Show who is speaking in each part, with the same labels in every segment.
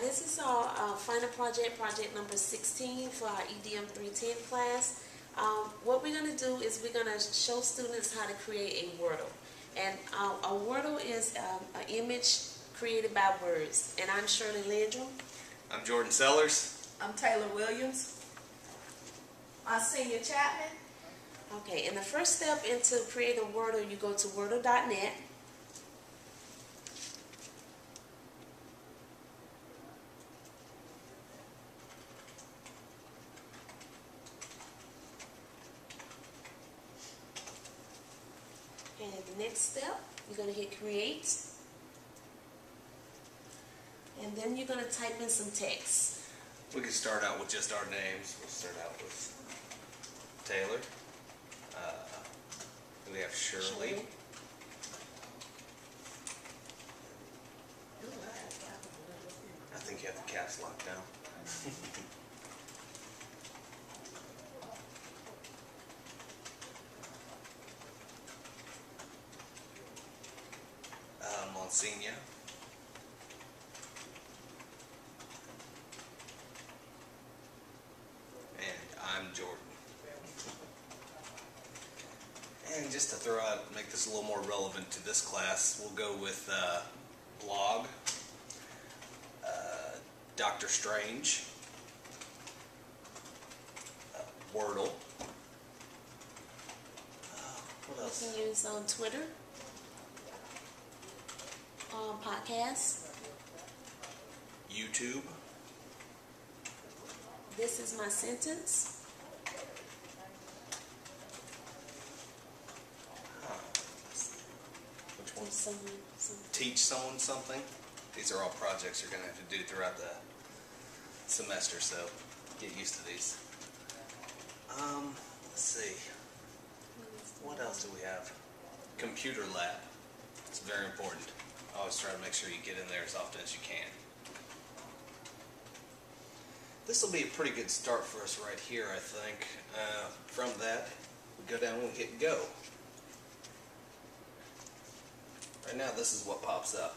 Speaker 1: this is our uh, final project, project number 16 for our EDM 310 class. Um, what we're going to do is we're going to show students how to create a Wordle. And uh, a Wordle is um, an image created by words. And I'm Shirley Landrum.
Speaker 2: I'm Jordan Sellers.
Speaker 3: I'm Taylor Williams. I'm Senior Chapman.
Speaker 1: Okay, and the first step into creating a Wordle, you go to wordle.net. And the next step, you're going to hit create. And then you're going to type in some text.
Speaker 2: We can start out with just our names. We'll start out with Taylor. Uh, we have Shirley.
Speaker 1: Shirley.
Speaker 2: I think you have the caps locked down. Monsignor. And I'm Jordan. And just to throw out, make this a little more relevant to this class, we'll go with uh, blog, uh, Doctor Strange, uh, Wordle. Uh, what
Speaker 1: You
Speaker 2: else?
Speaker 1: can use on Twitter, podcasts.
Speaker 2: YouTube.
Speaker 1: This is my sentence.
Speaker 2: Huh. Which one?
Speaker 1: Teach someone something.
Speaker 2: Teach someone something. These are all projects you're going to have to do throughout the semester, so get used to these. Um, let's see. What else do we have? Computer lab. It's very important. Always try to make sure you get in there as often as you can. This will be a pretty good start for us right here, I think. Uh, from that, we go down and we hit go. Right now, this is what pops up.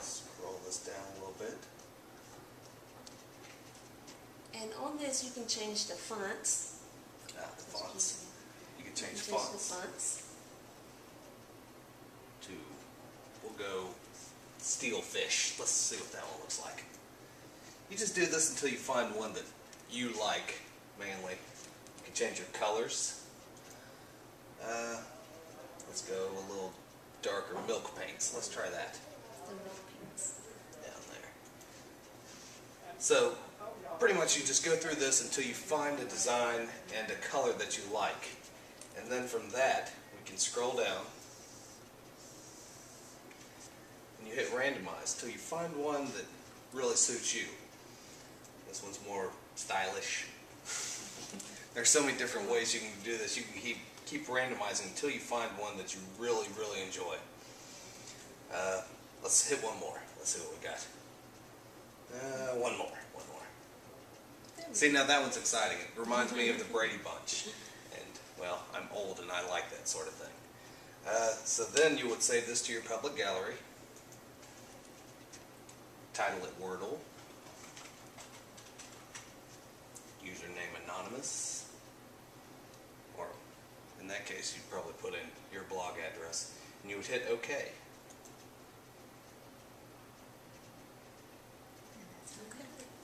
Speaker 2: Scroll this down a little bit.
Speaker 1: And on this, you can change the fonts.
Speaker 2: Ah, the fonts. You can
Speaker 1: You
Speaker 2: change
Speaker 1: can change
Speaker 2: fonts
Speaker 1: the fonts.
Speaker 2: to, we'll go Steelfish. Let's see what that one looks like. You just do this until you find one that you like, mainly. You can change your colors. Uh, let's go a little darker milk paints. Let's try that.
Speaker 1: The milk paints.
Speaker 2: down there. So, pretty much you just go through this until you find a design and a color that you like. And then from that, we can scroll down. And you randomize till you find one that really suits you. This one's more stylish. There's so many different ways you can do this. You can keep, keep randomizing until you find one that you really, really enjoy. Uh, let's hit one more. Let's see what we got. Uh, one more. One more. See, now that one's exciting. It reminds me of the Brady Bunch. And, well, I'm old and I like that sort of thing. Uh, so then you would save this to your public gallery. Title it Wordle. Username anonymous. Or, in that case, you'd probably put in your blog address. And you would hit OK.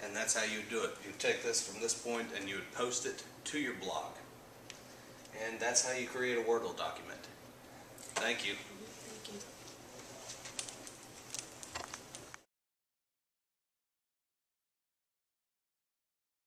Speaker 2: And that's how you do it. You take this from this point and you would post it to your blog. And that's how you create a Wordle document. Thank you.